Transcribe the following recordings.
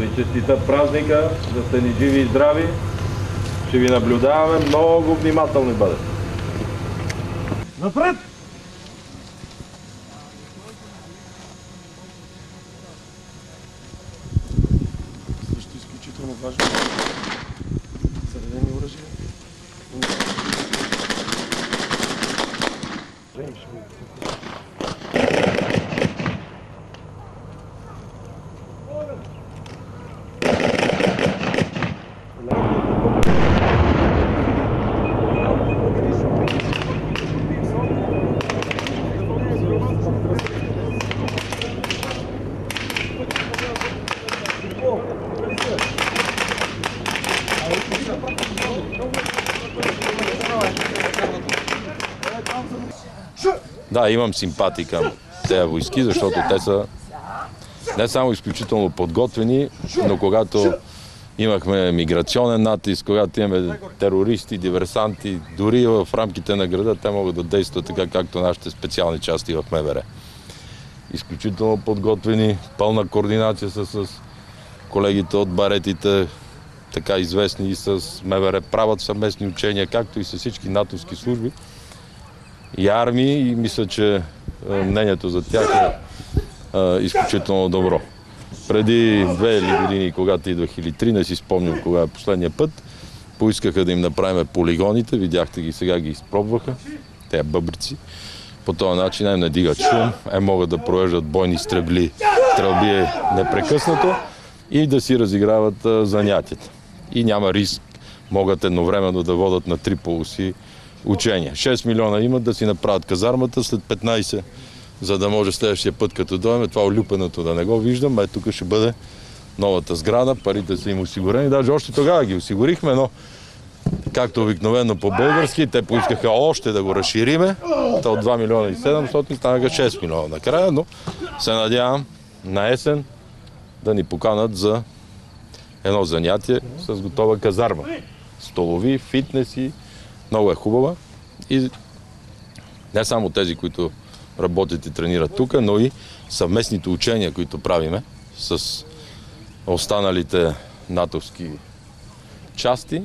Ви честита празника, да сте ни живи и здрави. Ще ви наблюдаваме, много внимателни бъдете. Напред! Също изключително важно. Заредени оръжия. Да, имам симпатии към тези войски, защото те са не само изключително подготвени, но когато имахме миграционен натиск, когато имаме терористи, диверсанти, дори в рамките на града, те могат да действат така, както нашите специални части в МВР. Изключително подготвени, пълна координация са с колегите от баретите, така известни и с МВР, правят съвместни учения, както и с всички натовски служби и армии и мисля, че е, мнението за тях е, е изключително добро. Преди две или години, когато идвах или три, не си спомням кога е последния път, поискаха да им направим полигоните, видяхте ги, сега ги изпробваха, те бъбрици. По този начин е не дигат шум, е могат да провеждат бойни стребли, стрелби непрекъснато и да си разиграват занятията. И няма риск, могат едновременно да водат на три полоси учения. 6 милиона имат да си направят казармата след 15, за да може следващия път, като дойме, това олюпеното да не го виждам, е тук ще бъде новата сграда, парите са им осигурени, даже още тогава ги осигурихме, но както обикновено по-български, те поискаха още да го разшириме, та от 2 милиона и 700 станаха 6 милиона накрая, но се надявам на есен да ни поканат за едно занятие с готова казарма. Столови, фитнеси, много е хубава и не само тези, които работят и тренират тук, но и съвместните учения, които правиме с останалите натовски части,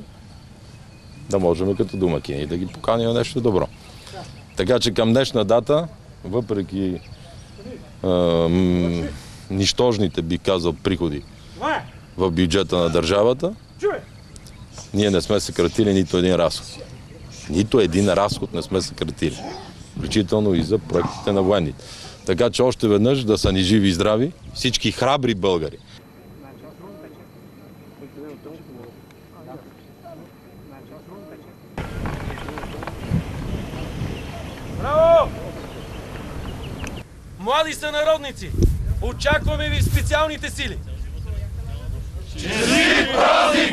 да можем като домакини да ги поканим нещо добро. Така че към днешна дата, въпреки е, нищожните, би казал, приходи в бюджета на държавата, ние не сме съкратили нито един разход. Нито един разход не сме съкратили. Включително и за проектите на военните. Така че още веднъж да са ни живи и здрави всички храбри българи. Браво! Млади сънародници, очакваме ви в специалните сили! Честит празник!